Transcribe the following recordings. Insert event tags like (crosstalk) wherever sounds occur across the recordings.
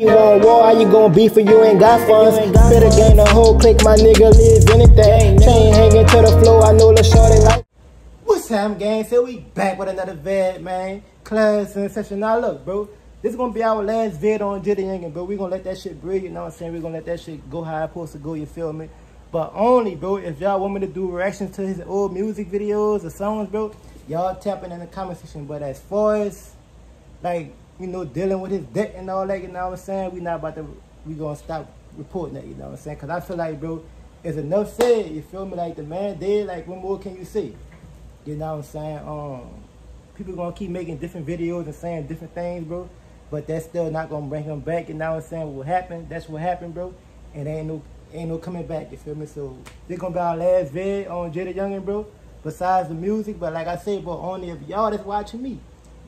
You want war, how you gonna beef for you ain't got funds? Better gain the whole click, my nigga live anything. Chain hanging to the floor, I know the shorty like. What's up, gang? So we back with another vid, man. Class and session. Now look, bro. This is gonna be our last vid on Jitty Youngin, bro. We gonna let that shit breathe, you know what I'm saying? we gonna let that shit go how it's supposed to go, you feel me? But only, bro, if y'all want me to do reactions to his old music videos or songs, bro, y'all tapping in the comment section. But as far as, like, you know, dealing with his debt and all that, you know what I'm saying? We not about to, we gonna stop reporting that, you know what I'm saying? Because I feel like, bro, it's enough said, you feel me? Like, the man dead, like, what more can you say? You know what I'm saying? Um, People gonna keep making different videos and saying different things, bro. But that's still not gonna bring him back, you know what I'm saying? What happened, that's what happened, bro. And ain't no ain't no coming back, you feel me? So, this gonna be our last vid on JayDaYoungan, bro. Besides the music, but like I said, bro, only if y'all that's watching me.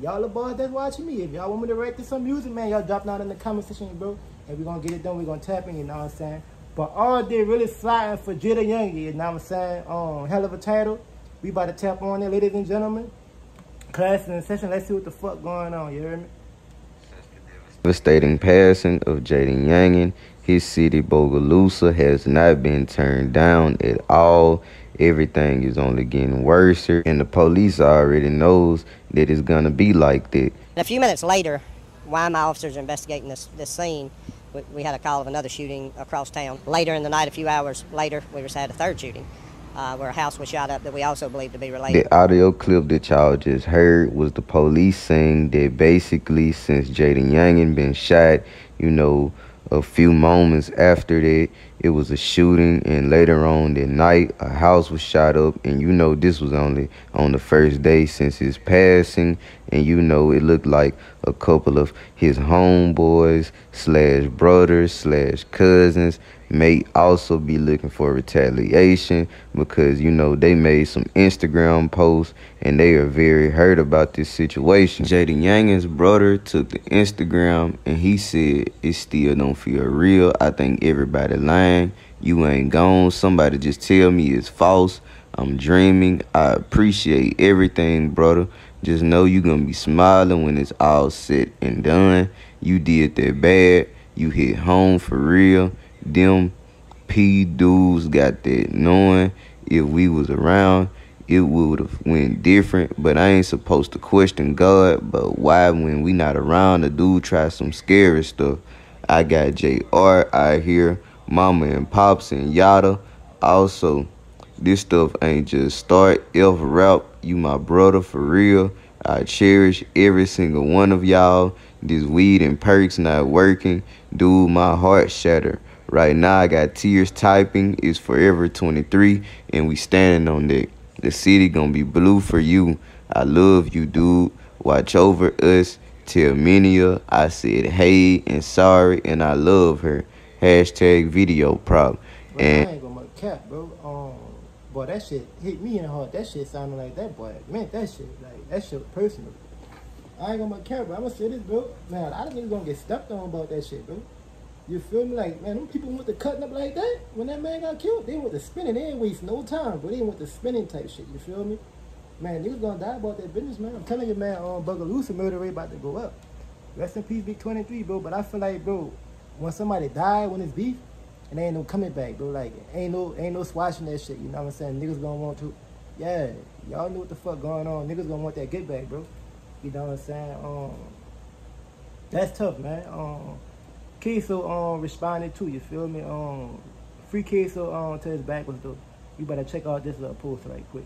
Y'all the boys that's watching me. If y'all want me to react to some music, man, y'all drop down in the comment section, bro. And we're gonna get it done. We're gonna tap in, you know what I'm saying? But all day really sliding for Jada Young, you know what I'm saying? Um, hell of a title. We about to tap on it, ladies and gentlemen. Class in session, let's see what the fuck going on, you hear me? Devastating passing of JayDaYoungan. His city, Bogalusa, has not been turned down at all. Everything is only getting worse, and the police already knows that it's gonna be like that. a few minutes later, while my officers are investigating this, this scene, we, we, had a call of another shooting across town. Later in the night, a few hours later, we just had a third shooting. Uh, where a house was shot up that we also believe to be related. The audio clip that y'all just heard was the police saying that basically since JayDaYoungan been shot, you know, a few moments after that, it was a shooting, and later on that night, a house was shot up. And you know, this was only on the first day since his passing, and you know, it looked like a couple of his homeboys slash brothers slash cousins may also be looking for retaliation because you know they made some Instagram posts and they are very hurt about this situation. JayDaYoungan's brother took the Instagram and he said it still don't feel real. I think everybody lying. You ain't gone. Somebody just tell me it's false. I'm dreaming. I appreciate everything, brother. Just know you gonna be smiling when it's all said and done. You did that bad. You hit home for real them P dudes got that knowing if we was around, it would have went different. But I ain't supposed to question God. But why when we not around, the dude try some scary stuff. I got JR out here, Mama and Pops and Yada. Also, this stuff ain't just start. F rap, you my brother for real. I cherish every single one of y'all. This weed and perks not working. Dude, my heart shattered. Right now, I got tears typing. It's forever 23, and we standing on that. The city gonna be blue for you. I love you, dude. Watch over us. Tell Minia I said hey and sorry, and I love her. Hashtag video prop. and I ain't gonna cap, bro. Um, boy, that shit hit me in the heart. That shit sounded like that boy meant that shit. Like that shit personal. I ain't gonna cap, bro. I'm gonna say this, bro. Man, I don't even gonna get stepped on about that shit, bro. You feel me? Like, man, them people went to cutting up like that when that man got killed. They went to spinning. They ain't waste no time, but they went to spinning type shit. You feel me? Man, niggas gonna die about that business, man. I'm telling you, man, um, Bogalusa murder rate about to go up. Rest in peace, Big 23, bro. But I feel like, bro, when somebody die when it's beef, and ain't no coming back, bro. Like, ain't no ain't no swashing that shit. You know what I'm saying? Niggas gonna want to, yeah. Y'all know what the fuck going on. Niggas gonna want that get back, bro. You know what I'm saying? Um, that's tough, man. Um, Queso um responded too, you feel me? Um free Queso um to his back was though. You better check out this little post right quick.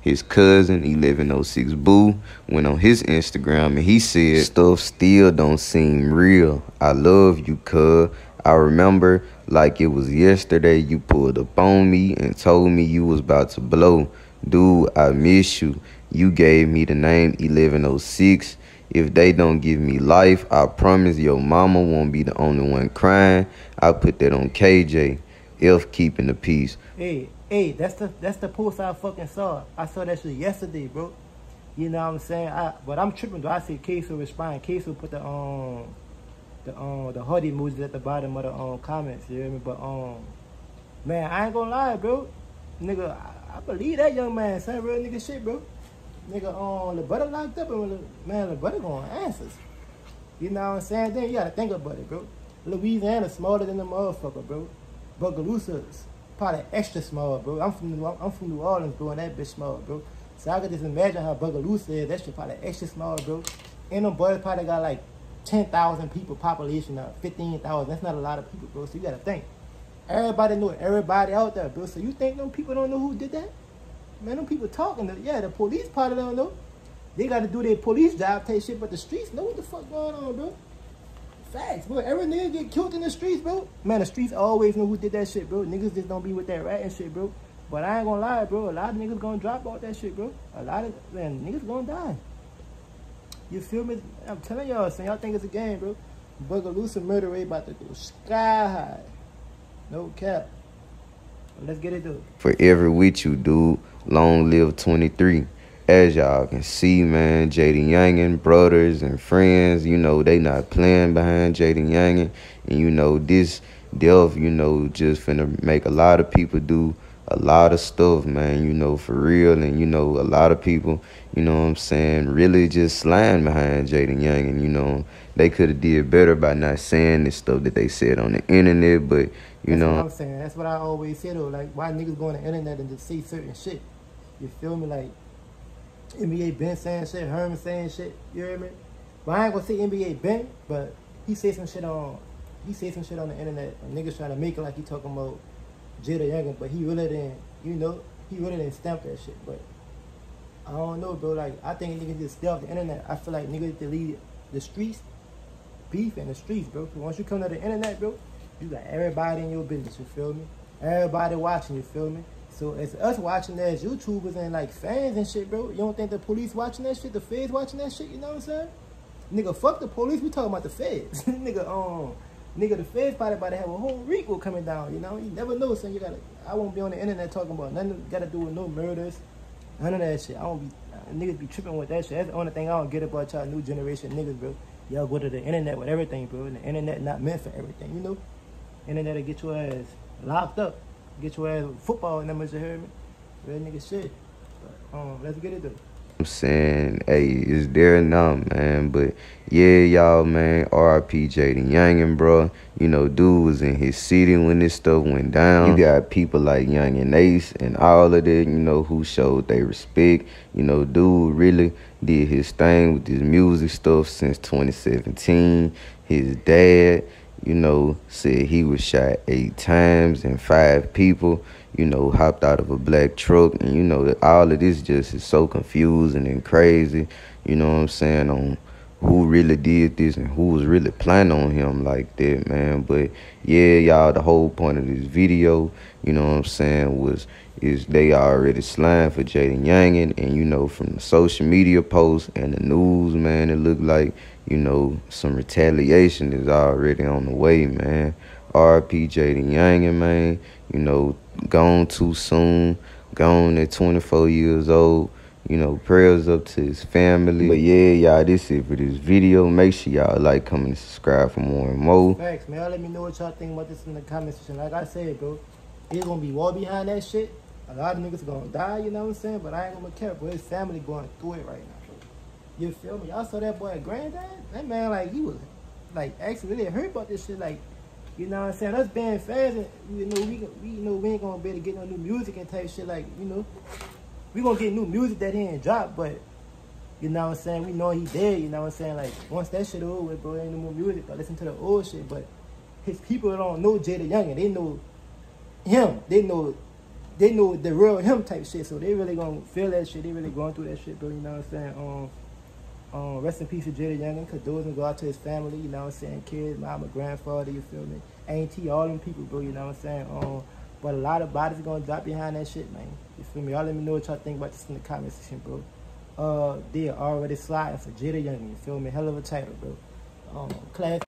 His cousin, 1106 Boo, went on his Instagram and he said, Stuff still don't seem real. I love you, cuz. I remember like it was yesterday you pulled up on me and told me you was about to blow. Dude, I miss you. You gave me the name 1106 if they don't give me life, I promise your mama won't be the only one crying. I put that on KJ. If keeping the peace. Hey, hey, that's the that's the post I fucking saw. I saw that shit yesterday, bro. You know what I'm saying? I but I'm tripping though. I see Queso respond. Queso put the um the um the hoodie emojis at the bottom of the um comments, you hear me? But um man, I ain't gonna lie, bro. Nigga, I, I believe that young man saying real nigga shit, bro. Nigga, um, the brother locked up, and man, the brother going answers. You know what I'm saying? Then you gotta think about it, bro. Louisiana smaller than the motherfucker, bro. Bogalusa's probably extra small, bro. I'm from New, I'm from New Orleans, bro, and that bitch small, bro. So I could just imagine how Bogalusa is. That shit probably extra small, bro. And them boys probably got like 10,000 people population or 15,000. That's not a lot of people, bro. So you gotta think. Everybody know. Everybody out there, bro. So you think them people don't know who did that? Man, them people talking. To, yeah, the police probably don't know. They got to do their police job, take shit, but the streets know what the fuck going on, bro. Facts, bro. Every nigga get killed in the streets, bro. Man, the streets always know who did that shit, bro. Niggas just don't be with that rat and shit, bro. But I ain't gonna lie, bro. A lot of niggas gonna drop out that shit, bro. A lot of, man, niggas gonna die. You feel me? I'm telling y'all, son. Y'all think it's a game, bro. Bogalusa murder rate about to go sky high. No cap. Let's get it, though. For every week you do, long live 23 as y'all can see, man, JayDaYoungan, brothers and friends, you know, they not playing behind JayDaYoungan. And, you know, this death, you know, just finna make a lot of people do a lot of stuff, man, you know, for real. And, you know, a lot of people, you know what I'm saying, really just slime behind JayDaYoungan, you know. They could have did better by not saying this stuff that they said on the internet, but, you That's know. what I'm saying. That's what I always say, though. Like, why niggas go on the internet and just say certain shit? You feel me? Like, NBA Ben saying shit, Herman saying shit, you hear me? But I ain't gonna say NBA Ben, but he say some shit on he say some shit on the internet and niggas trying to make it like he talking about JayDaYoungan, but he really didn't you know, he really didn't stamp that shit. But I don't know, bro. Like I think niggas just stay off the internet. I feel like niggas delete the streets, beef in the streets, bro. once you come to the internet, bro, you got everybody in your business, you feel me? Everybody watching, you feel me? So it's us watching that as YouTubers and like fans and shit, bro. You don't think the police watching that shit? The feds watching that shit? You know what I'm saying? Nigga, fuck the police. We talking about the feds. (laughs) nigga, um, nigga, the feds probably about to have a whole RICO coming down. You know, you never know. So you gotta. I won't be on the internet talking about nothing. Got to do with no murders, none of that shit. I won't be. Uh, niggas be tripping with that shit. That's the only thing I don't get about y'all new generation niggas, bro. Y'all go to the internet with everything, bro. And the internet not meant for everything, you know. Internet will get your ass locked up. Get your ass football numbers, you hear me? Real nigga shit. But, um, let's get it though. I'm saying, hey, it's there now, man. But yeah, y'all, man, RIP JayDaYoungan, bro. You know, dude was in his city when this stuff went down. You got people like Young and Ace and all of that, you know, who showed they respect. You know, dude really did his thing with his music stuff since 2017. His dad you know, said he was shot eight times and five people, you know, hopped out of a black truck. And, you know, all of this just is so confusing and crazy, you know what I'm saying, on who really did this and who was really planning on him like that, man. But, yeah, y'all, the whole point of this video, you know what I'm saying, was is they already slammed for JayDaYoungan. And, you know, from the social media posts and the news, man, it looked like, you know, some retaliation is already on the way, man. RP JayDaYoungan, man, you know, gone too soon, gone at 24 years old. You know, prayers up to his family. But yeah, y'all, this is for this video. Make sure y'all like, comment, and subscribe for more and more. Thanks, man. Y'all let me know what y'all think about this in the comment section. Like I said, bro, there's gonna be war behind that shit. A lot of niggas gonna die, you know what I'm saying? But I ain't gonna care, bro. His family going through it right now. You feel me? Y'all saw that boy granddad? That man, like, he was, like, actually really hurt about this shit. Like, you know what I'm saying? Us being fans, you know, we, we you know we ain't gonna be able to get no new music and type shit. Like, you know, we gonna get new music that he ain't drop, but you know what I'm saying? We know he dead, you know what I'm saying? Like, once that shit over with, bro, ain't no more music. But listen to the old shit. But his people don't know Jada Young, and they know him. They know they know the real him type shit. So they really gonna feel that shit. They really going through that shit, bro. You know what I'm saying? Um, um, rest in peace to JayDaYoungan, condolences go out to his family, you know what I'm saying, kids, mama, grandfather, you feel me, auntie, all them people, bro, you know what I'm saying, um, but a lot of bodies are gonna drop behind that shit, man, you feel me, y'all let me know what y'all think about this in the comment section, bro, uh, they are already sliding for JayDaYoungan, you feel me, hell of a title, bro, um, class.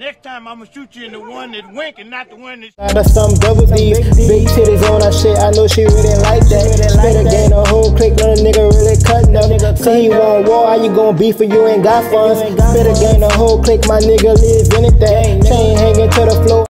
Next time I'm gonna shoot you in the one that wink and not the one that. That's some double D. Big titties on her shit. I know she really like that. Spit a gain a whole click on a nigga really cutting up. Say you want war, how you gonna beef for you ain't got funds? Spit a gain a whole click, my nigga live anything. Chain hanging to the floor.